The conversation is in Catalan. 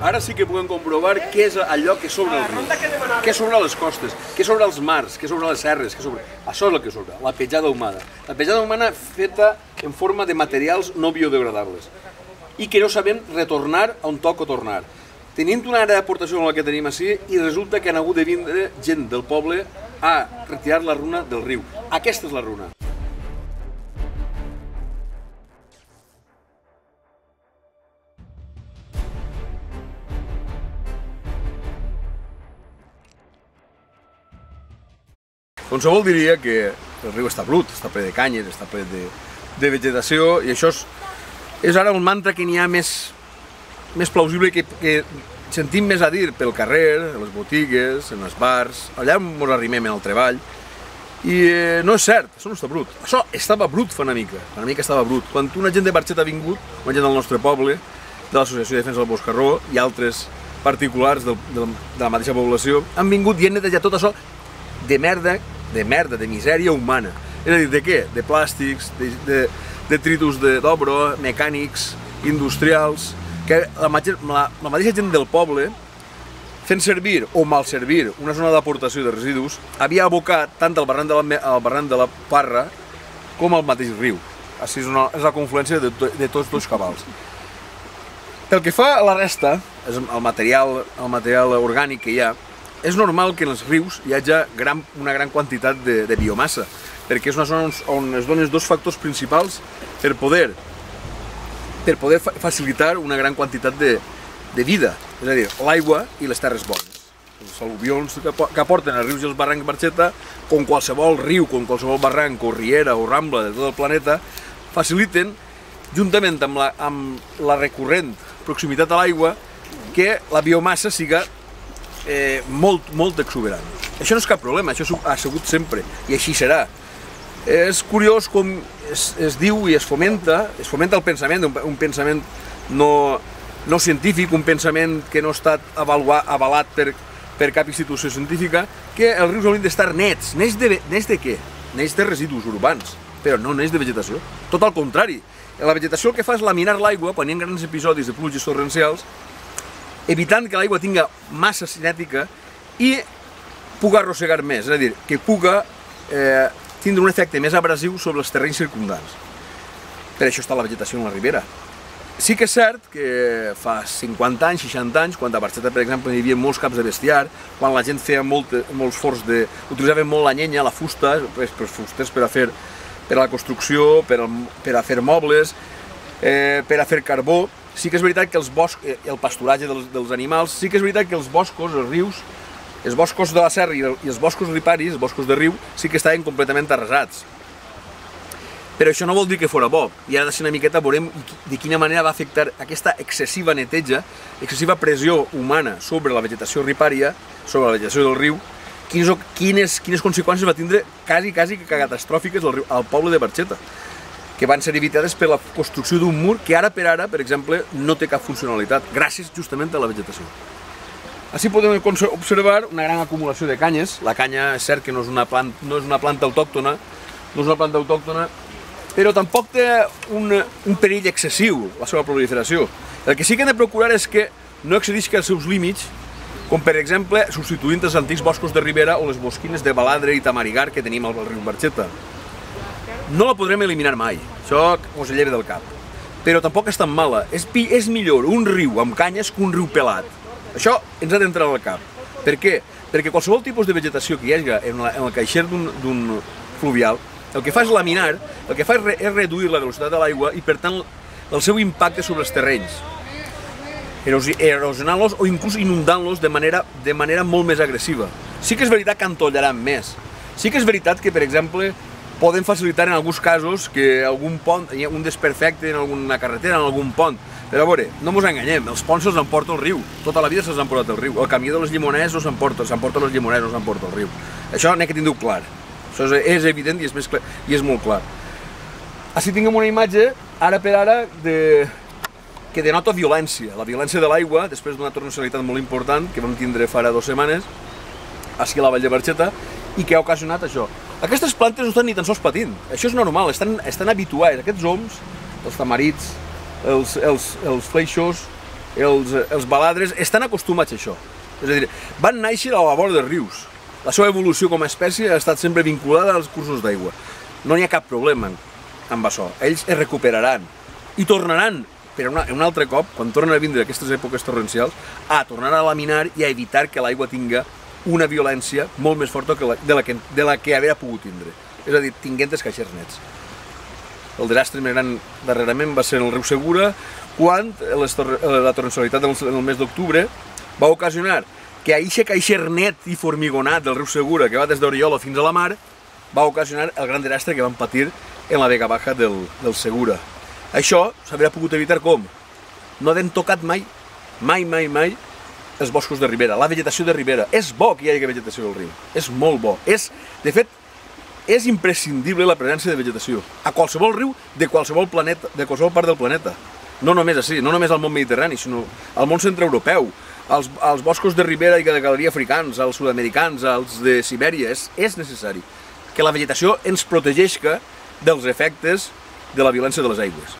Ara sí que podem comprovar què és allò que sobre el riu, què sobre les costes, què sobre els mars, què sobre les serres, què sobre... Això és el que sobre, la petjada humana. La petjada humana feta en forma de materials no biodegradables i que no sabem retornar on toca tornar. Tenim una àrea d'aportació com la que tenim així i resulta que han hagut de vindre gent del poble a retirar la runa del riu. Aquesta és la runa. Qualsevol diria que el riu està brut, està ple de canyes, està ple de, de vegetació i això és, és ara un mantra que n'hi ha més, més plausible que, que sentim més a dir pel carrer, a les botigues, en els bars, allà on ens arrimem en el treball. I eh, no és cert, això no està brut. Això estava brut fa una mica, fa una mica estava brut. Quan una gent de Barxeta ha vingut, una gent del nostre poble, de l'Associació de Defensa del Boscarró i altres particulars del, del, de la mateixa població, han vingut i han netejat tot això de merda de merda, de misèria humana. És a dir, de què? De plàstics, de, de, de tritus d'obro, mecànics, industrials, que la, la, la mateixa gent del poble, fent servir o mal servir una zona d'aportació de residus, havia abocat tant al barranc de la, al barranc de la Parra com al mateix riu. Així és, una, és la confluència de, de tots dos cabals. Pel que fa a la resta, és el material, el material orgànic que hi ha, és normal que en els rius hi hagi gran, una gran quantitat de, de biomassa, perquè és una zona on, on es donen dos factors principals per poder, per poder fa facilitar una gran quantitat de, de vida, és a dir, l'aigua i les terres bones. Els al·luvions que, que aporten els rius i els barrancs Barxeta, com qualsevol riu, com qualsevol barranc o riera o rambla de tot el planeta, faciliten, juntament amb la, amb la recurrent proximitat a l'aigua, que la biomassa siga eh, molt, molt exuberant. Això no és cap problema, això ha sigut sempre, i així serà. És curiós com es, es diu i es fomenta, es fomenta el pensament, un, un pensament no, no científic, un pensament que no ha estat avaluat, avalat per, per cap institució científica, que els rius haurien d'estar nets. Neix de, neix de què? Neix de residus urbans, però no neix de vegetació. Tot al contrari. La vegetació el que fa és laminar l'aigua quan hi ha grans episodis de pluges torrencials evitant que l'aigua tinga massa cinètica i puga arrossegar més, és a dir, que puga eh, tindre un efecte més abrasiu sobre els terrenys circundants. Per això està la vegetació en la ribera. Sí que és cert que fa 50 anys, 60 anys, quan a Barxeta, per exemple, hi havia molts caps de bestiar, quan la gent feia molt, molts forts de... utilitzaven molt la llenya, la fusta, per fusters per a fer per a la construcció, per, a, per a fer mobles, eh, per a fer carbó, sí que és veritat que els boscs, eh, el pasturatge dels, dels animals, sí que és veritat que els boscos, els rius, els boscos de la serra i els boscos riparis, els boscos de riu, sí que estaven completament arrasats. Però això no vol dir que fora bo, i ara de ser una miqueta veurem de quina manera va afectar aquesta excessiva neteja, excessiva pressió humana sobre la vegetació ripària, sobre la vegetació del riu, quines, quines, quines conseqüències va tindre quasi, quasi catastròfiques al, riu, al poble de Barxeta que van ser evitades per la construcció d'un mur que ara per ara, per exemple, no té cap funcionalitat, gràcies justament a la vegetació. Així podem observar una gran acumulació de canyes. La canya és cert que no és una planta, no és una planta autòctona, no és una planta autòctona, però tampoc té un, un perill excessiu la seva proliferació. El que sí que hem de procurar és que no excedisca els seus límits, com per exemple substituint els antics boscos de ribera o les bosquines de baladre i tamarigar que tenim al riu Barxeta no la podrem eliminar mai, això us lleva del cap. Però tampoc és tan mala, és, és millor un riu amb canyes que un riu pelat. Això ens ha d'entrar al cap. Per què? Perquè qualsevol tipus de vegetació que hi hagi en, la, en el caixer d'un fluvial, el que fa és laminar, el que fa és, re, és reduir la velocitat de l'aigua i per tant el seu impacte sobre els terrenys erosionant-los o inclús inundant-los de, manera, de manera molt més agressiva. Sí que és veritat que entollaran més. Sí que és veritat que, per exemple, poden facilitar en alguns casos que algun pont, hi ha un desperfecte en alguna carretera, en algun pont. Però a veure, no ens enganyem, els ponts se'ls emporta el riu, tota la vida se'ls ha portat el riu. El camí de les llimoners no s'emporta, s'emporta les llimoners no s'emporta el riu. Això n'he que tindre clar. Això és, és evident i és, més clar, i és molt clar. Així tinguem una imatge, ara per ara, de, que denota violència. La violència de l'aigua, després d'una torrencialitat molt important que vam tindre fa dues setmanes, així a la Vall de Barxeta, i que ha ocasionat això. Aquestes plantes no estan ni tan sols patint, això és normal, estan, estan habituats, aquests oms, els tamarits, els, els, els fleixos, els, els baladres estan acostumats a això. És a dir, van néixer a la vora dels rius. La seva evolució com a espècie ha estat sempre vinculada als cursos d'aigua. No n'hi ha cap problema amb això. Ells es recuperaran i tornaran per una, un altre cop, quan tornen a vindre aquestes èpoques torrencials, a tornar a laminar i a evitar que l'aigua tinga una violència molt més forta que la, de, la que, de la que havia pogut tindre. És a dir, tinguent els caixers nets. El desastre més gran darrerament va ser el riu Segura, quan les, la torrencialitat en el mes d'octubre va ocasionar que aixe caixer net i formigonat del riu Segura, que va des d'Oriola fins a la mar, va ocasionar el gran desastre que van patir en la vega baja del, del Segura. Això s'hauria pogut evitar com? No havent tocat mai, mai, mai, mai, els boscos de ribera, la vegetació de ribera. És bo que hi hagi vegetació del riu, és molt bo. És, de fet, és imprescindible la presència de vegetació a qualsevol riu de qualsevol planeta, de qualsevol part del planeta. No només així, no només al món mediterrani, sinó al món centreeuropeu, als, als boscos de ribera i de galeria africans, als sud-americans, als de Sibèria. És, és necessari que la vegetació ens protegeixca dels efectes de la violència de les aigües.